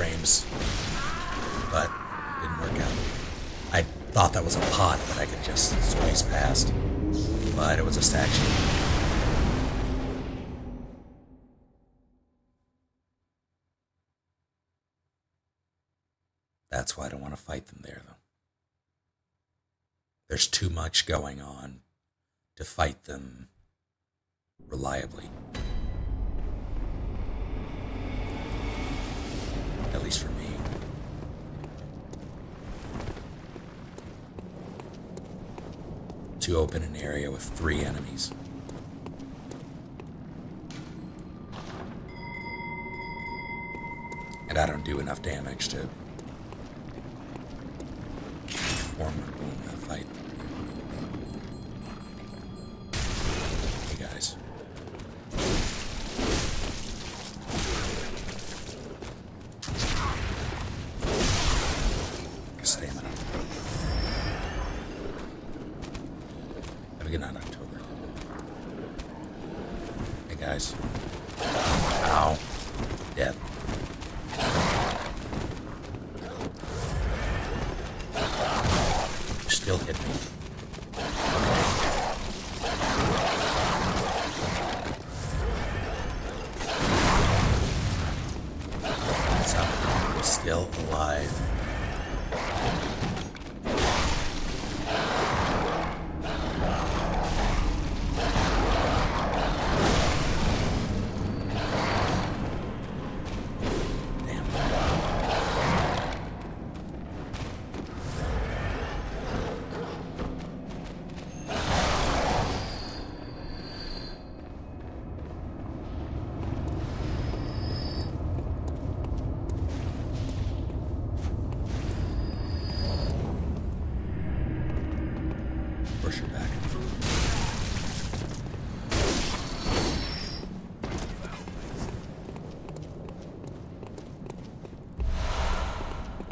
frames, but didn't work out. I thought that was a pot that I could just squeeze past, but it was a statue. That's why I don't want to fight them there, though. There's too much going on to fight them reliably. Least for me. To open an area with three enemies. And I don't do enough damage to be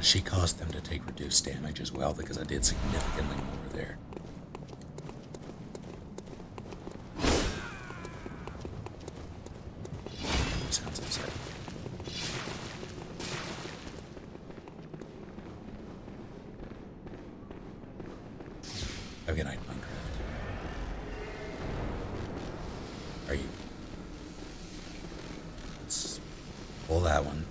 She caused them to take reduced damage as well because I did significantly more there. Sounds night, Minecraft. Are you? Let's pull that one.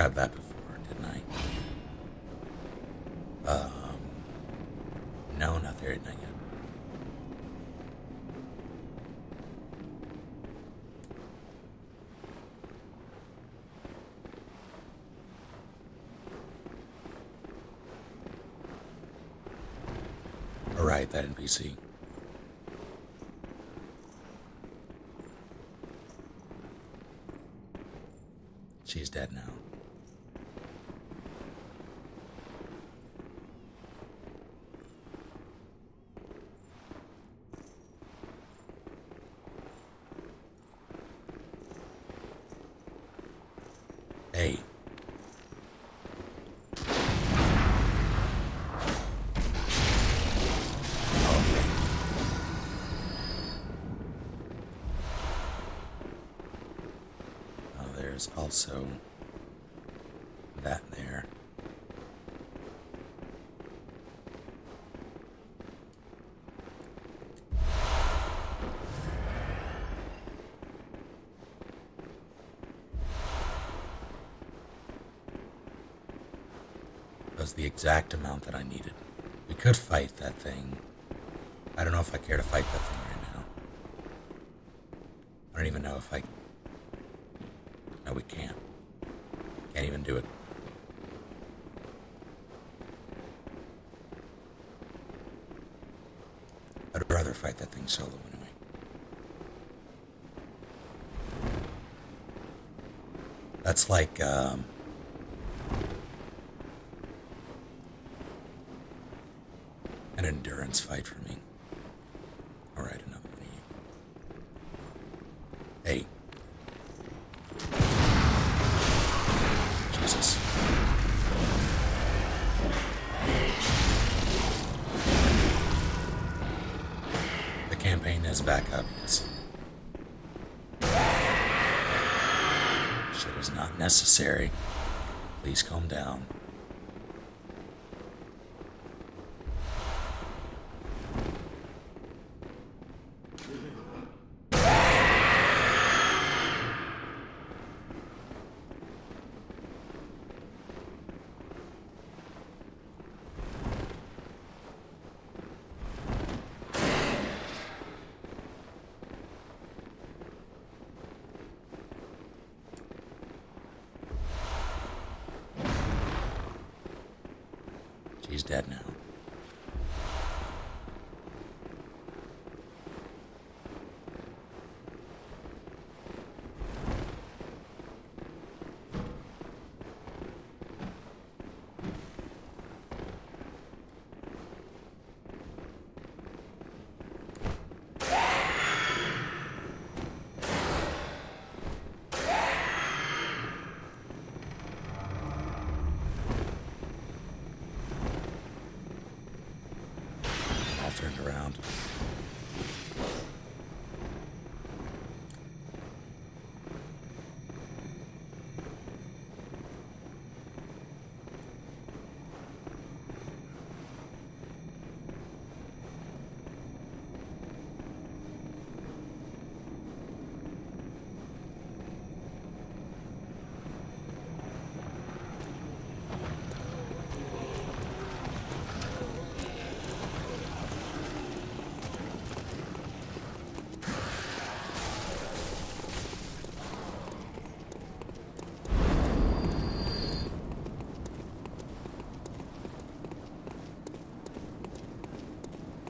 Grabbed that before, didn't I? Um, no, not there, not yet. Alright, that NPC. She's dead now. A. there's also exact amount that I needed. We could fight that thing. I don't know if I care to fight that thing right now. I don't even know if I. No, we can't. Can't even do it. I'd rather fight that thing solo anyway. That's like, um, an endurance fight for me. Alright, another one of you. Hey. Jesus. The campaign is back up, yes. Shit is not necessary. Please calm down. She's dead now. All turned around.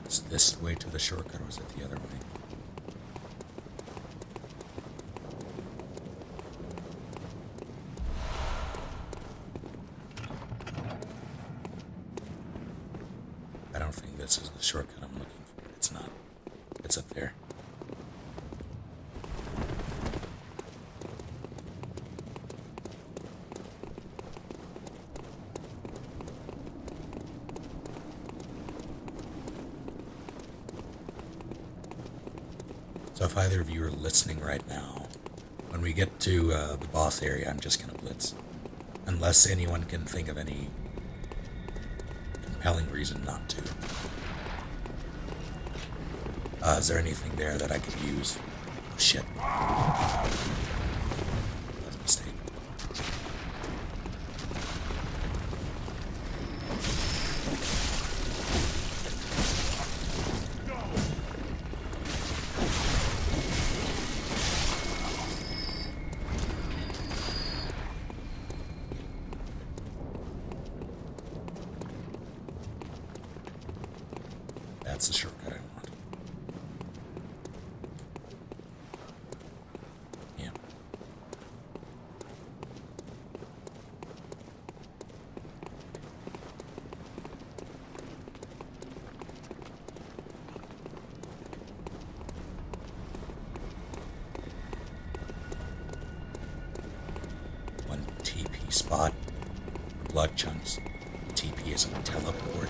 Is this way to the shortcut or was it the other way? I don't think this is the shortcut I'm looking for. It's not. It's up there. So if either of you are listening right now, when we get to uh, the boss area, I'm just gonna blitz, unless anyone can think of any compelling reason not to. Uh, is there anything there that I could use? Oh shit! That's a mistake. Blood chunks. TP is a teleport.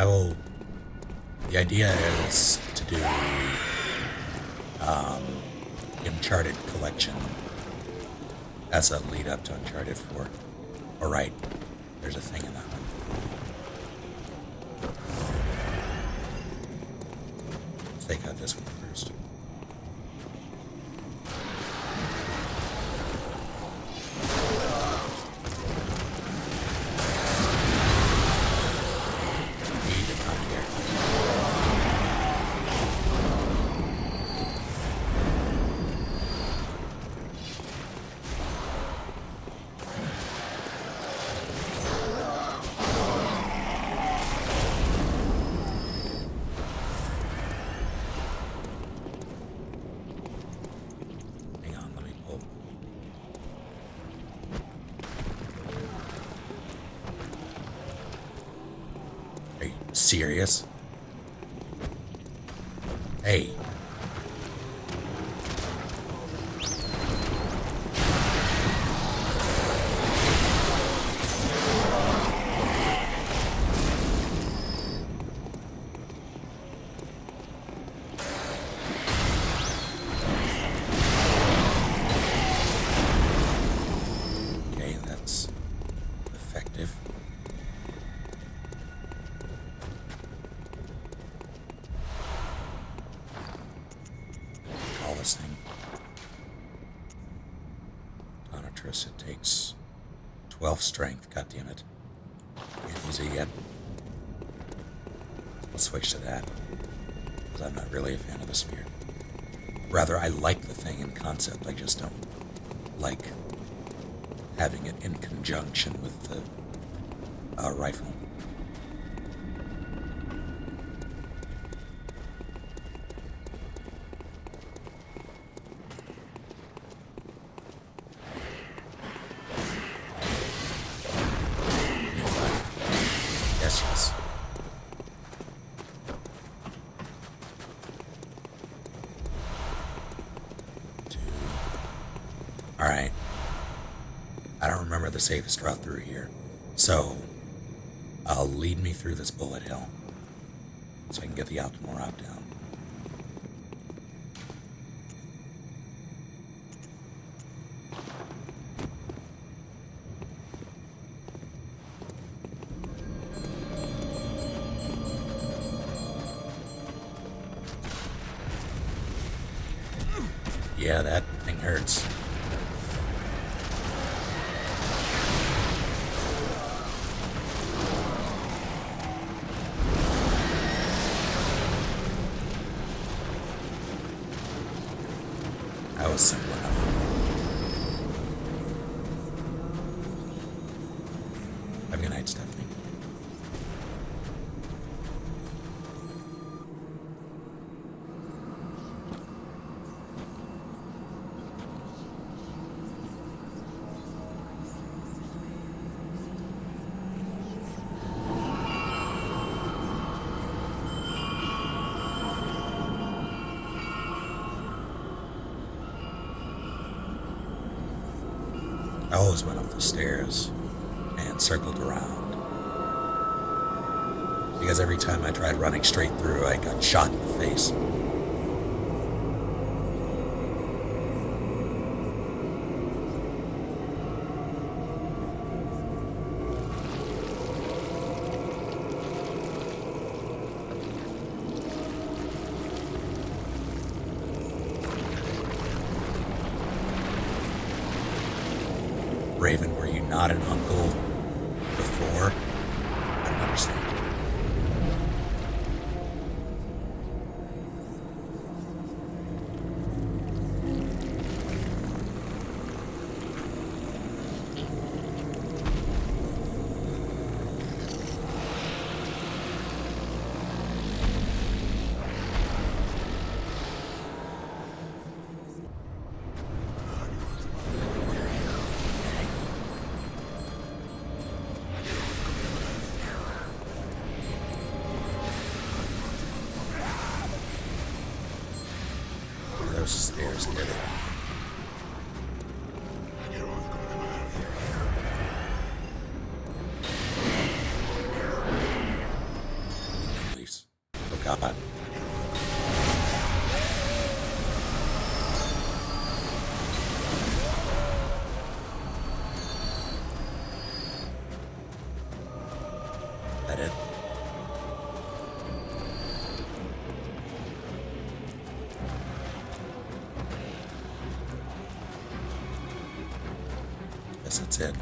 I will. The idea is to do um, Uncharted Collection as a lead up to Uncharted 4. Alright, there's a thing in that one. Take out this one serious? Hey. Can't yet. I'll switch to that. Because I'm not really a fan of the spear. Rather, I like the thing in concept, I just don't like having it in conjunction with the uh, rifle. Safest route through here. So, I'll lead me through this bullet hill so I can get the optimal route down. Yeah, that thing hurts. That was simple enough. Have a good night, Stephanie. I always went up the stairs and circled around. Because every time I tried running straight through, I got shot in the face. That's it.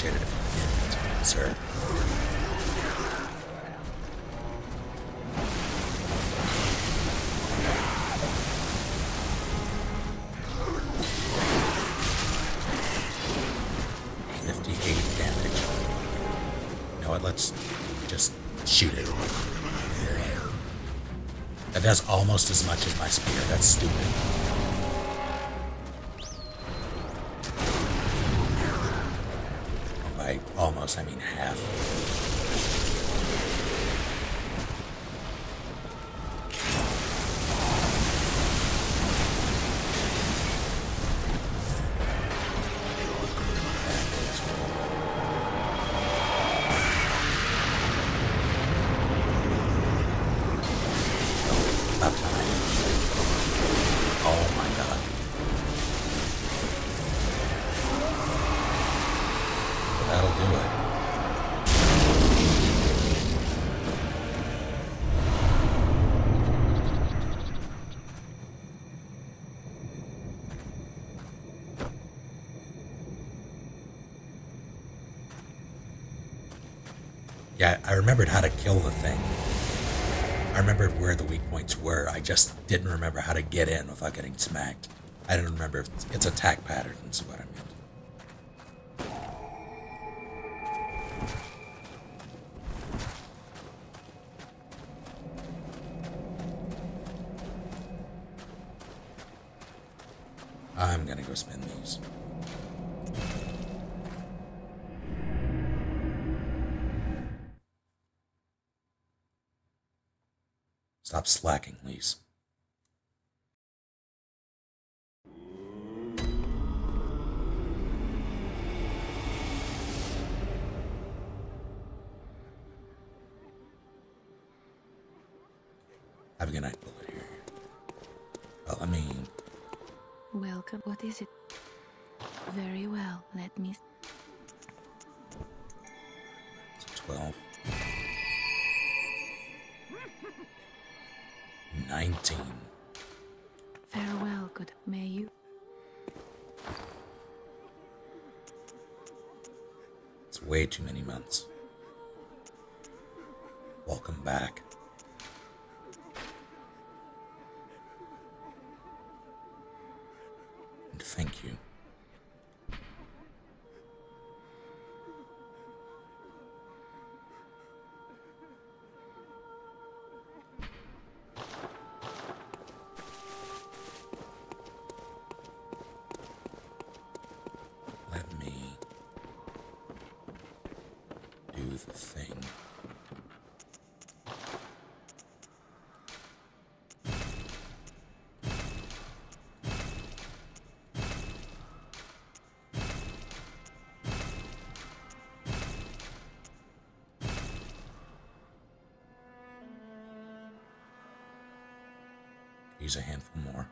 Appreciate it sir. Fifty-eight damage. You know what? Let's just shoot it. That does almost as much as my spear. That's stupid. Yeah, I remembered how to kill the thing. I remembered where the weak points were. I just didn't remember how to get in without getting smacked. I didn't remember its, attack patterns, what I meant. I'm gonna go spin these. Stop slacking, Lise. Way too many months. Welcome back. Use a handful more.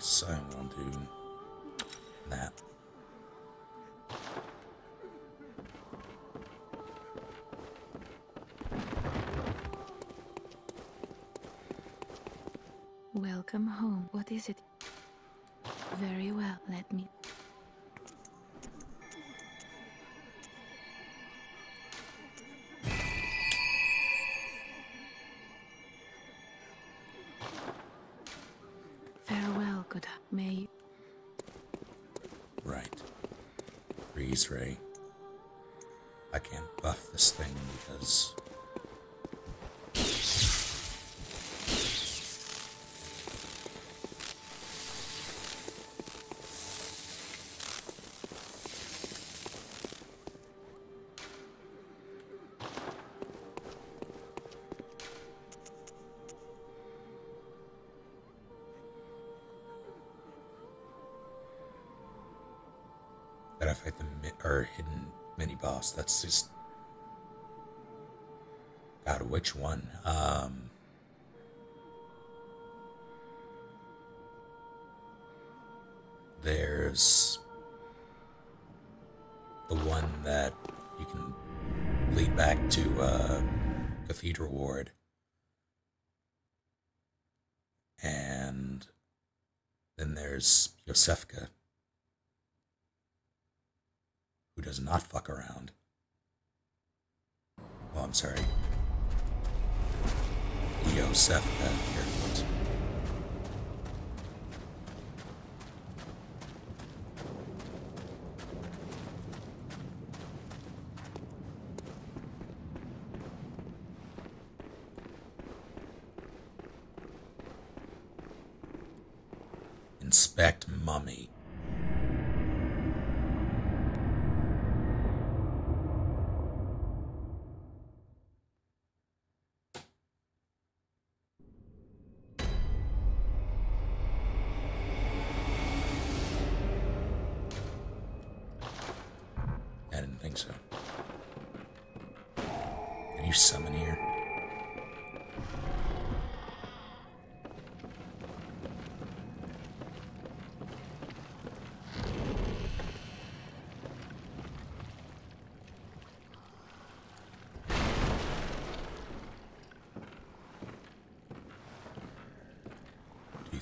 Case, I will do that. Welcome home. What is it? Very well, let me. Gotta fight the mi- or hidden mini boss. That's just. God, which one? Um. There's the one that you can lead back to uh, Cathedral Ward. And then there's Yosefka, who does not fuck around. Oh, I'm sorry. Yosefka. Uh, here it was. Inspect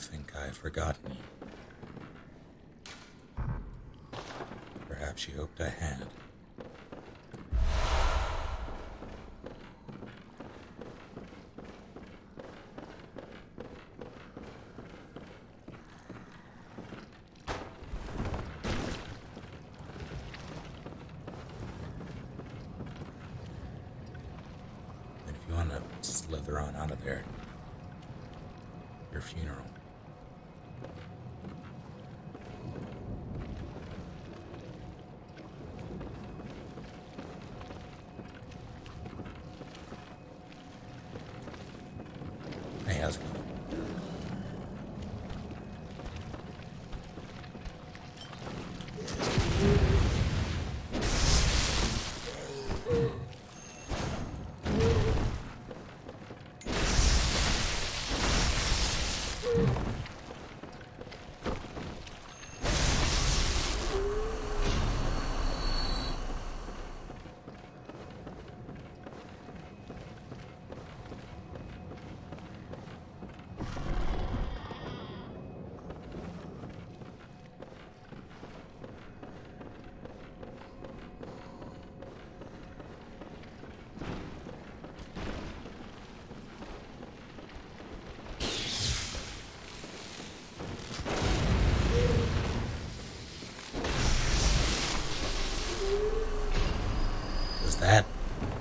Think I've forgotten you? Perhaps you hoped I had.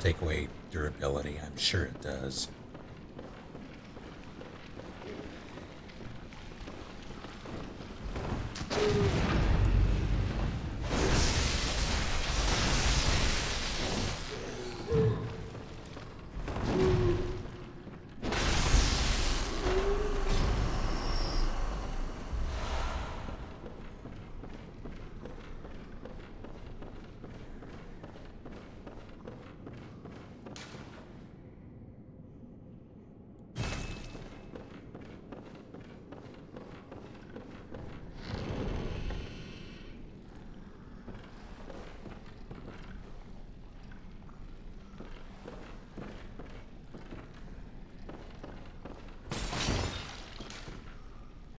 Take away durability? I'm sure it does.